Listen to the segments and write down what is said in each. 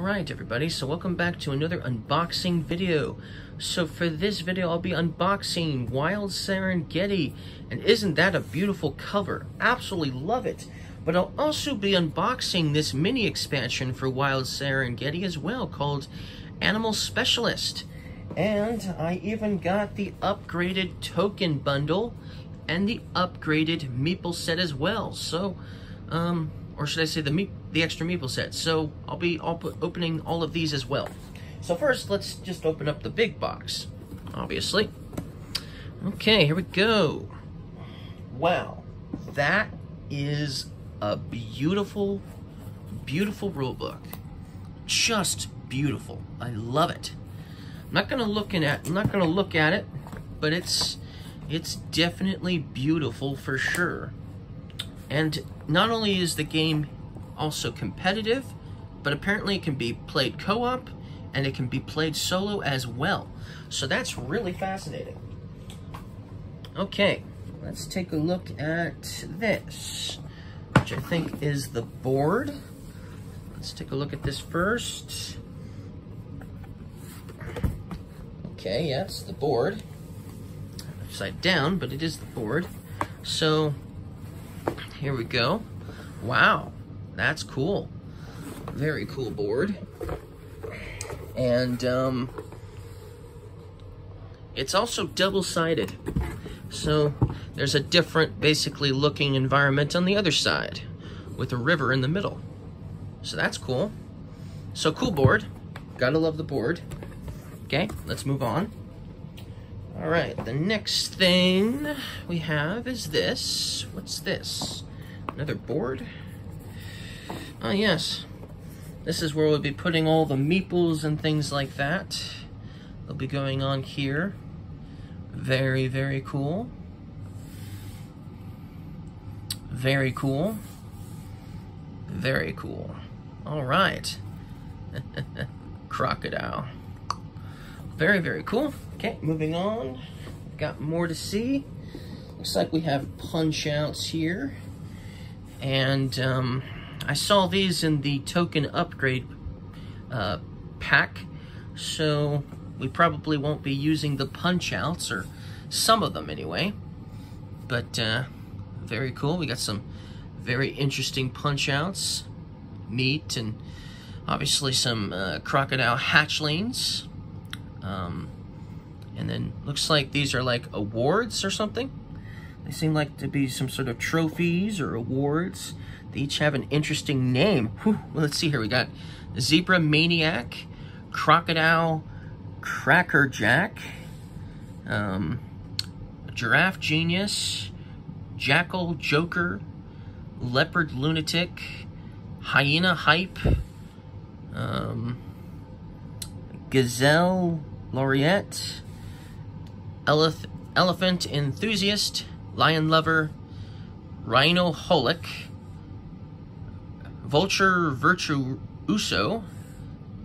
Alright everybody, so welcome back to another unboxing video. So for this video I'll be unboxing Wild Serengeti, and isn't that a beautiful cover? Absolutely love it. But I'll also be unboxing this mini expansion for Wild Serengeti as well called Animal Specialist. And I even got the upgraded token bundle and the upgraded meeple set as well. So, um, or should I say the meep, the extra meeple set. So I'll be opening all of these as well. So first, let's just open up the big box, obviously. Okay, here we go. Wow, that is a beautiful, beautiful rulebook. Just beautiful. I love it. I'm not gonna look at I'm not gonna look at it, but it's it's definitely beautiful for sure. And not only is the game also competitive, but apparently it can be played co-op and it can be played solo as well. So that's really fascinating. Okay, let's take a look at this, which I think is the board. Let's take a look at this first. Okay, yeah, the board. Upside down, but it is the board. So here we go. Wow, that's cool. Very cool board. And um, it's also double-sided. So there's a different, basically, looking environment on the other side with a river in the middle. So that's cool. So cool board. Gotta love the board. Okay, let's move on. All right, the next thing we have is this. What's this? Another board? Oh, yes. This is where we'll be putting all the meeples and things like that. They'll be going on here. Very, very cool. Very cool. Very cool. All right. Crocodile. Very, very cool. Okay, moving on. Got more to see. Looks like we have punch outs here. And um, I saw these in the token upgrade uh, pack, so we probably won't be using the punch outs, or some of them anyway. But uh, very cool. We got some very interesting punch outs, meat, and obviously some uh, crocodile hatchlings. Um, and then looks like these are like awards or something. They seem like to be some sort of trophies or awards. They each have an interesting name. Whew. Well, let's see here. We got Zebra Maniac, Crocodile Crackerjack, um, Giraffe Genius, Jackal Joker, Leopard Lunatic, Hyena Hype, um, Gazelle Laureate, Elef Elephant Enthusiast, Lion Lover, Rhino Holic, Vulture Virtuoso,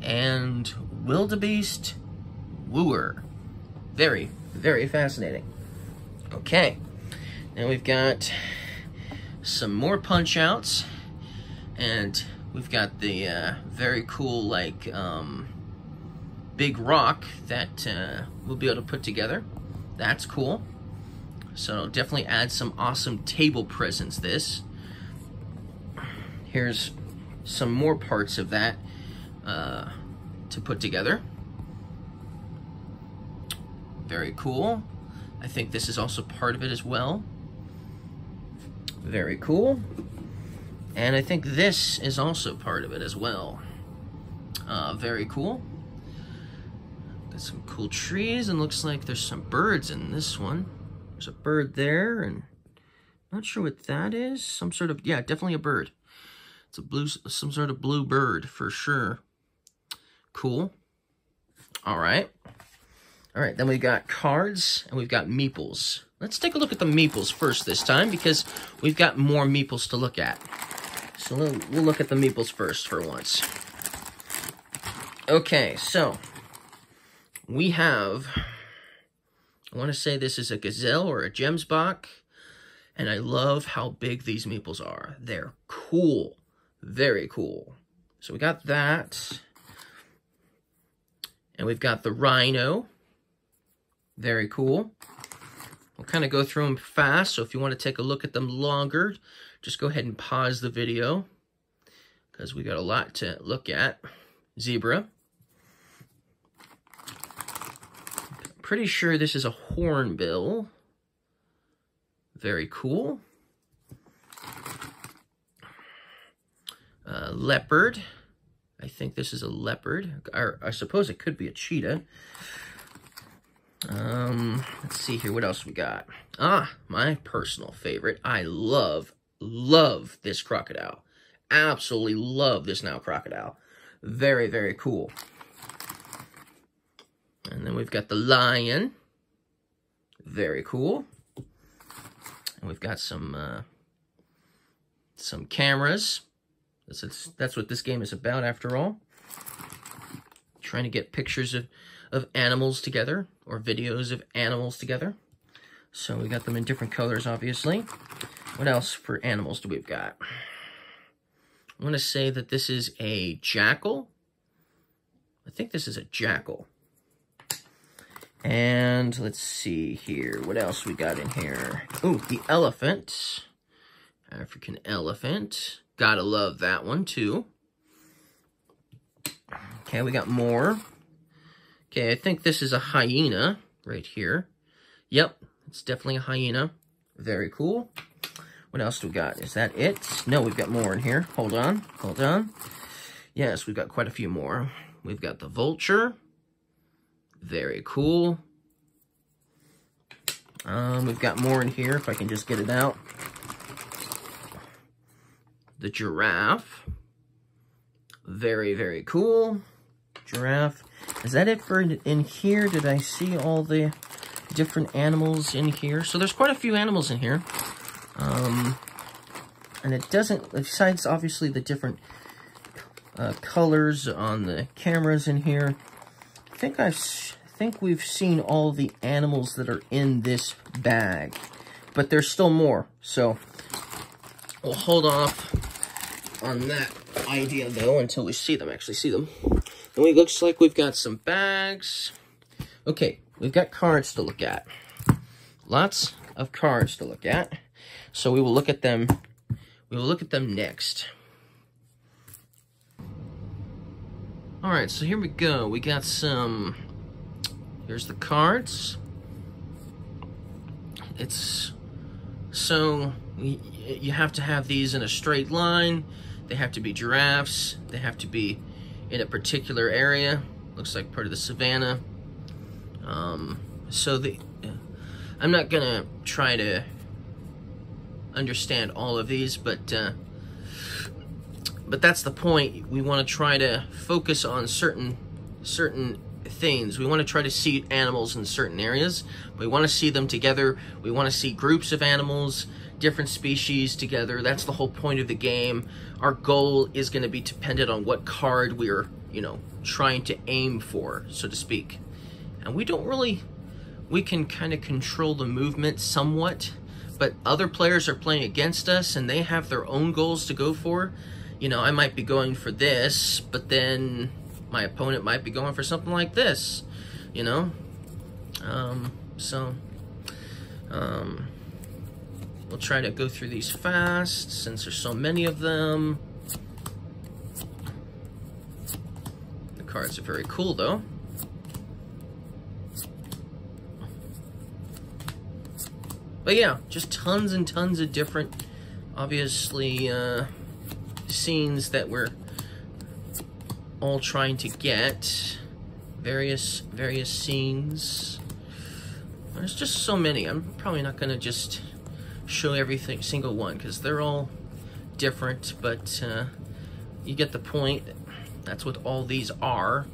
and Wildebeest Wooer. Very, very fascinating. Okay, now we've got some more punch outs, and we've got the uh, very cool, like, um, big rock that uh, we'll be able to put together. That's cool. So definitely add some awesome table presence this. Here's some more parts of that uh, to put together. Very cool. I think this is also part of it as well. Very cool. And I think this is also part of it as well. Uh, very cool. Got some cool trees and looks like there's some birds in this one. There's a bird there, and not sure what that is. Some sort of, yeah, definitely a bird. It's a blue, some sort of blue bird for sure. Cool. All right. All right, then we've got cards and we've got meeples. Let's take a look at the meeples first this time because we've got more meeples to look at. So we'll, we'll look at the meeples first for once. Okay, so we have I want to say this is a Gazelle or a Gemsbok. And I love how big these meeples are. They're cool. Very cool. So we got that. And we've got the Rhino. Very cool. We'll kind of go through them fast, so if you want to take a look at them longer, just go ahead and pause the video because we got a lot to look at. Zebra. Pretty sure this is a hornbill. Very cool. Uh, leopard. I think this is a leopard. Or I suppose it could be a cheetah. Um, let's see here. What else we got? Ah, my personal favorite. I love, love this crocodile. Absolutely love this now crocodile. Very, very cool. And then we've got the lion. Very cool. And we've got some uh, some cameras. That's, that's what this game is about after all. Trying to get pictures of, of animals together or videos of animals together. So we got them in different colors, obviously. What else for animals do we've got? I want to say that this is a jackal. I think this is a jackal. And let's see here. What else we got in here? Oh, the elephant. African elephant. Gotta love that one, too. Okay, we got more. Okay, I think this is a hyena right here. Yep, it's definitely a hyena. Very cool. What else do we got? Is that it? No, we've got more in here. Hold on, hold on. Yes, we've got quite a few more. We've got the vulture. Very cool. Um, we've got more in here, if I can just get it out. The giraffe. Very, very cool. Giraffe. Is that it for in here? Did I see all the different animals in here? So there's quite a few animals in here. Um, and it doesn't, besides obviously the different uh, colors on the cameras in here, I think I've, think we've seen all the animals that are in this bag. But there's still more, so we'll hold off on that idea though until we see them, actually see them. And it looks like we've got some bags. Okay, we've got cards to look at. Lots of cards to look at. So we will look at them, we will look at them next. All right, so here we go. We got some, here's the cards. It's, so you have to have these in a straight line. They have to be giraffes. They have to be in a particular area. Looks like part of the savannah. Um, so the, I'm not gonna try to understand all of these, but uh, but that's the point. We want to try to focus on certain certain things. We want to try to see animals in certain areas. We want to see them together. We want to see groups of animals, different species together. That's the whole point of the game. Our goal is going to be dependent on what card we're, you know, trying to aim for, so to speak. And we don't really, we can kind of control the movement somewhat but other players are playing against us and they have their own goals to go for. You know, I might be going for this, but then my opponent might be going for something like this, you know? Um, so, um, we'll try to go through these fast since there's so many of them. The cards are very cool though. But yeah, just tons and tons of different, obviously, uh, scenes that we're all trying to get. Various, various scenes. There's just so many. I'm probably not going to just show everything, single one, because they're all different, but uh, you get the point. That's what all these are.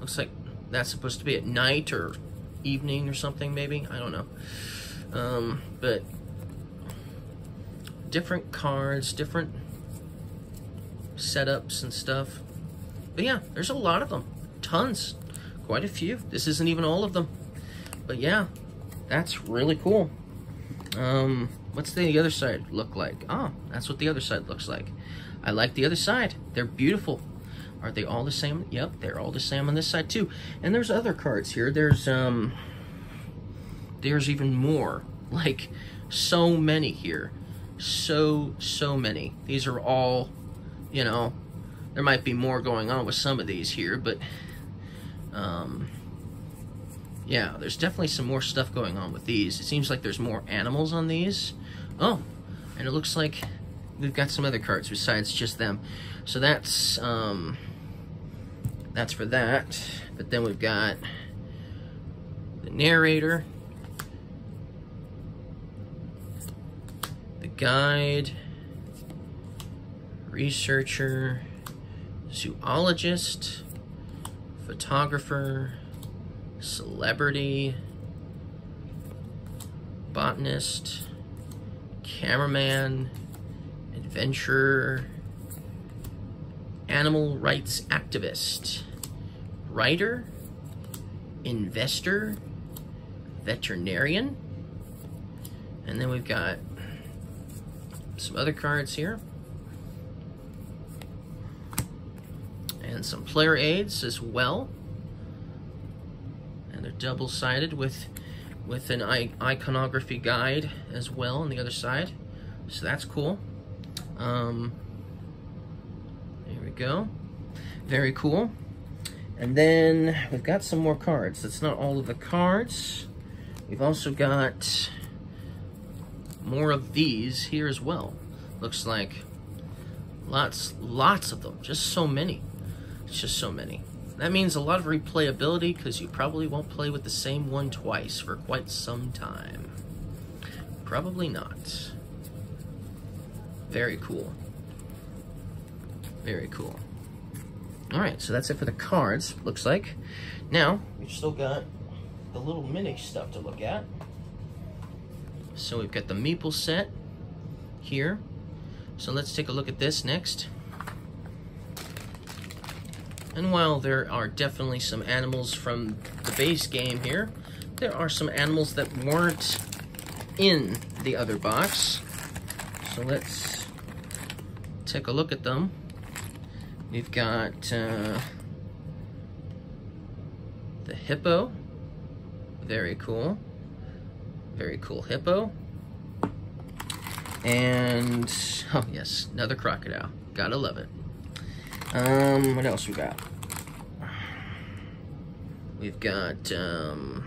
Looks like that's supposed to be at night or evening or something, maybe. I don't know. Um, but different cards, different setups and stuff. But yeah, there's a lot of them. Tons. Quite a few. This isn't even all of them. But yeah, that's really cool. Um, what's the other side look like? Oh, that's what the other side looks like. I like the other side. They're beautiful. Are they all the same? Yep, they're all the same on this side too. And there's other cards here. There's um there's even more. Like so many here. So so many. These are all, you know, there might be more going on with some of these here, but um yeah, there's definitely some more stuff going on with these. It seems like there's more animals on these. Oh, and it looks like we've got some other cards besides just them. So that's um, that's for that. But then we've got the narrator, the guide, researcher, zoologist, photographer, celebrity, botanist, cameraman, adventurer, animal rights activist, writer, investor, veterinarian, and then we've got some other cards here. And some player aids as well. And they're double-sided with with an iconography guide as well on the other side. So that's cool. Um, there we go. Very cool. And then we've got some more cards. That's not all of the cards. We've also got more of these here as well. Looks like lots, lots of them. Just so many. It's just so many. That means a lot of replayability because you probably won't play with the same one twice for quite some time. Probably not. Very cool. Very cool. All right, so that's it for the cards, looks like. Now, we've still got the little mini stuff to look at. So we've got the Meeple set here. So let's take a look at this next. And while there are definitely some animals from the base game here, there are some animals that weren't in the other box. So let's take a look at them. We've got uh, the hippo. Very cool. Very cool hippo. And, oh yes, another crocodile. Gotta love it. Um, what else we got? We've got um,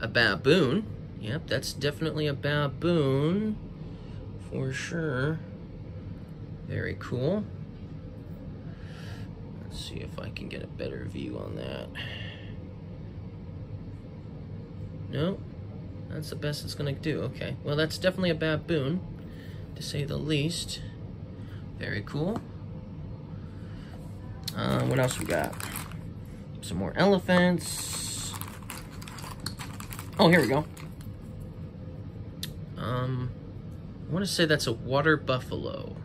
a baboon. Yep, that's definitely a baboon for sure. Very cool. Let's see if I can get a better view on that. No, that's the best it's gonna do. Okay, well that's definitely a baboon, to say the least. Very cool. Uh, what else we got? Some more elephants. Oh, here we go. Um, I want to say that's a water buffalo.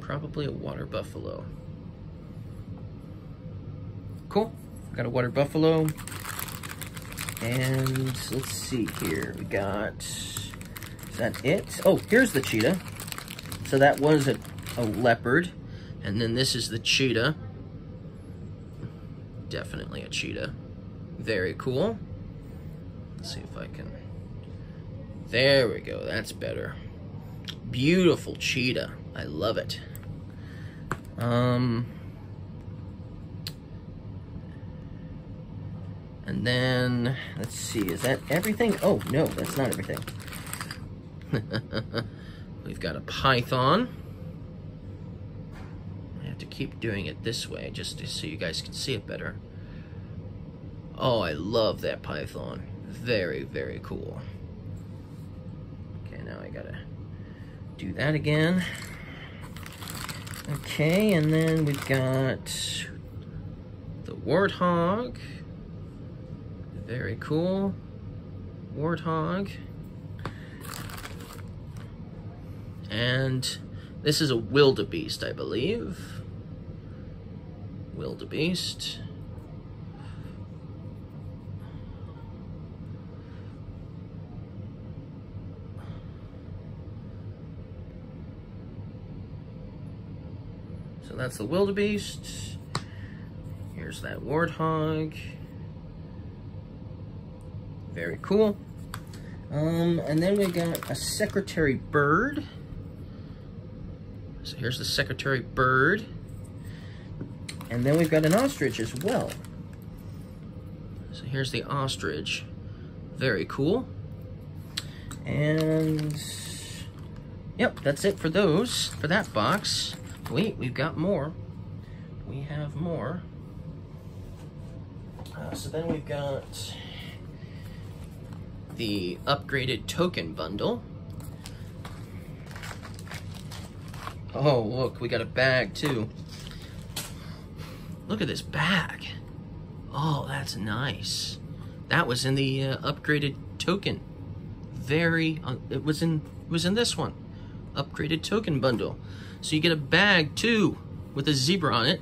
Probably a water buffalo. Cool. Got a water buffalo. And let's see here. We got, is that it? Oh, here's the cheetah. So that was a, a leopard. And then this is the cheetah. Definitely a cheetah. Very cool. Let's see if I can... There we go, that's better. Beautiful cheetah. I love it. Um... And then, let's see, is that everything? Oh, no, that's not everything. We've got a python to keep doing it this way just to, so you guys can see it better. Oh, I love that python. Very, very cool. Okay, now I gotta do that again. Okay, and then we've got the warthog. Very cool. Warthog. And this is a wildebeest, I believe wildebeest. So that's the wildebeest. Here's that warthog. Very cool. Um, and then we got a secretary bird. So here's the secretary bird. And then we've got an ostrich as well. So here's the ostrich. Very cool. And yep, that's it for those, for that box. Wait, we've got more. We have more. Uh, so then we've got the upgraded token bundle. Oh, look, we got a bag too. Look at this bag. Oh, that's nice. That was in the uh, upgraded token. Very, uh, it was in, it was in this one. Upgraded token bundle. So you get a bag too with a zebra on it,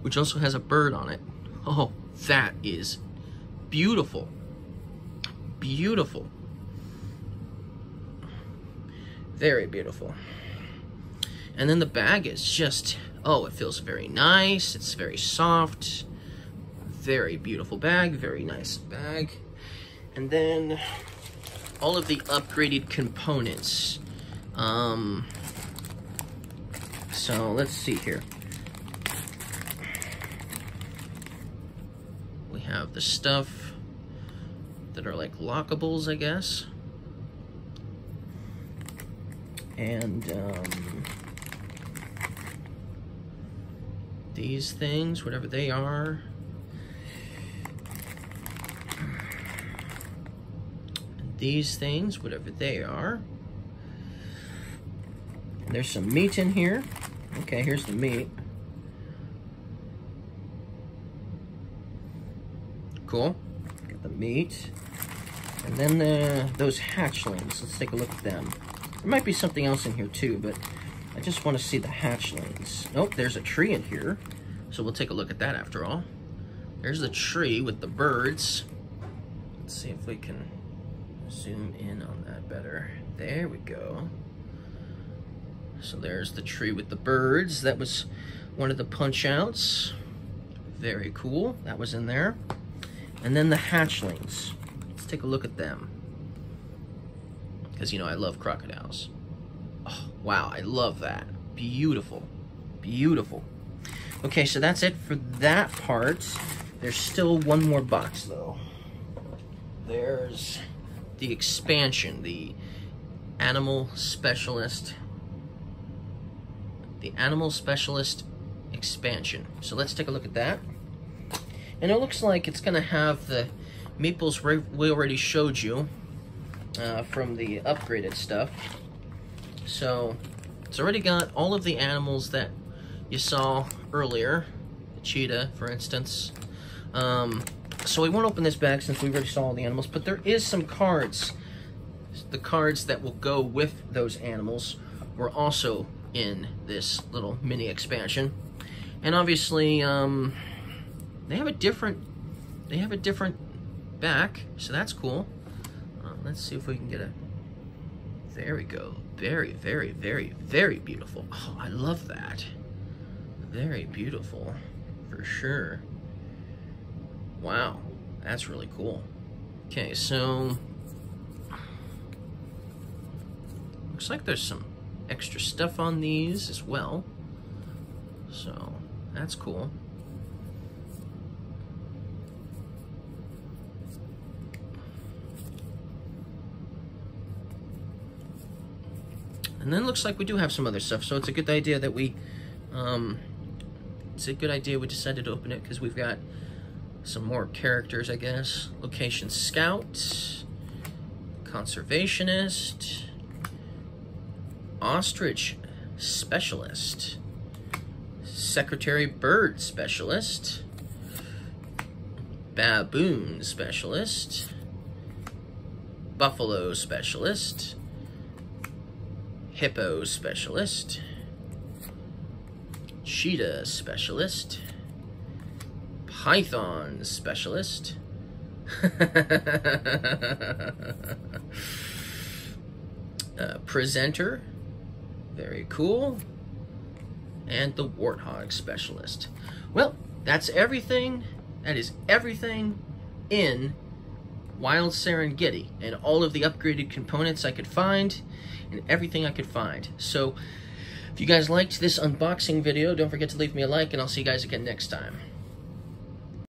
which also has a bird on it. Oh, that is beautiful. Beautiful. Very beautiful. And then the bag is just, oh, it feels very nice. It's very soft. Very beautiful bag. Very nice bag. And then all of the upgraded components. Um, so let's see here. We have the stuff that are like lockables, I guess. And um, these things, whatever they are. These things, whatever they are. There's some meat in here. Okay, here's the meat. Cool. Got the meat. And then the, those hatchlings. Let's take a look at them. There might be something else in here too, but I just want to see the hatchlings. Nope, there's a tree in here. So we'll take a look at that after all. There's the tree with the birds. Let's see if we can zoom in on that better. There we go. So there's the tree with the birds. That was one of the punch outs. Very cool. That was in there. And then the hatchlings. Let's take a look at them. Because, you know, I love crocodiles. Wow, I love that. Beautiful. Beautiful. Okay, so that's it for that part. There's still one more box, though. There's the expansion, the Animal Specialist. The Animal Specialist expansion. So let's take a look at that. And it looks like it's going to have the meeples we already showed you uh, from the upgraded stuff. So it's already got all of the animals that you saw earlier. The cheetah, for instance. Um, so we won't open this bag since we already saw all the animals, but there is some cards. The cards that will go with those animals were also in this little mini expansion. And obviously, um, they have a different, they have a different back, so that's cool. Uh, let's see if we can get a, there we go. Very, very, very, very beautiful. Oh, I love that. Very beautiful, for sure. Wow, that's really cool. Okay, so looks like there's some extra stuff on these as well. So that's cool. And then looks like we do have some other stuff, so it's a good idea that we, um, it's a good idea we decided to open it because we've got some more characters, I guess. Location Scout, Conservationist, Ostrich Specialist, Secretary Bird Specialist, Baboon Specialist, Buffalo Specialist, Hippo Specialist, Cheetah Specialist, Python Specialist, uh, Presenter, very cool, and the Warthog Specialist. Well, that's everything. That is everything in Wild Serengeti and all of the upgraded components I could find and everything I could find. So, if you guys liked this unboxing video, don't forget to leave me a like and I'll see you guys again next time.